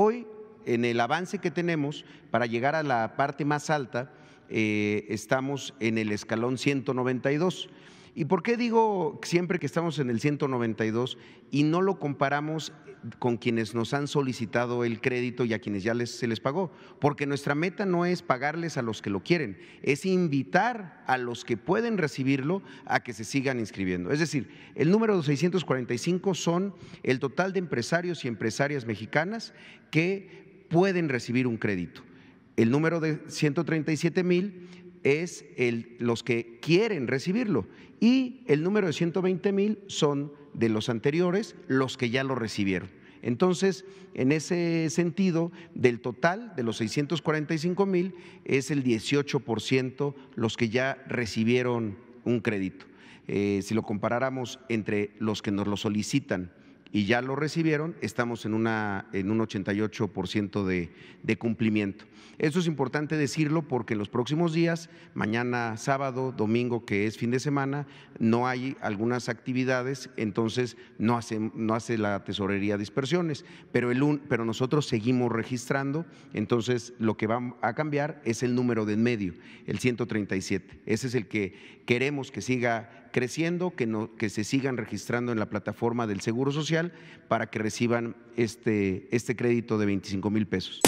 Hoy, en el avance que tenemos para llegar a la parte más alta, eh, estamos en el escalón 192. ¿Y por qué digo siempre que estamos en el 192 y no lo comparamos con quienes nos han solicitado el crédito y a quienes ya se les pagó? Porque nuestra meta no es pagarles a los que lo quieren, es invitar a los que pueden recibirlo a que se sigan inscribiendo. Es decir, el número de 645 son el total de empresarios y empresarias mexicanas que pueden recibir un crédito. El número de 137 mil es los que quieren recibirlo y el número de 120 mil son de los anteriores los que ya lo recibieron. Entonces, en ese sentido, del total de los 645 mil es el 18% los que ya recibieron un crédito. Eh, si lo comparáramos entre los que nos lo solicitan y ya lo recibieron, estamos en, una, en un 88% de, de cumplimiento. Eso es importante decirlo porque en los próximos días, mañana sábado, domingo, que es fin de semana, no hay algunas actividades, entonces no hace, no hace la tesorería dispersiones, pero, el, pero nosotros seguimos registrando, entonces lo que va a cambiar es el número de en medio, el 137. Ese es el que queremos que siga creciendo, que, no, que se sigan registrando en la plataforma del Seguro Social para que reciban este, este crédito de 25 mil pesos.